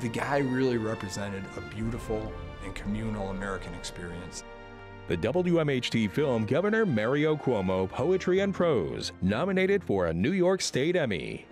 The guy really represented a beautiful and communal American experience. The WMHT film Governor Mario Cuomo Poetry and Prose, nominated for a New York State Emmy.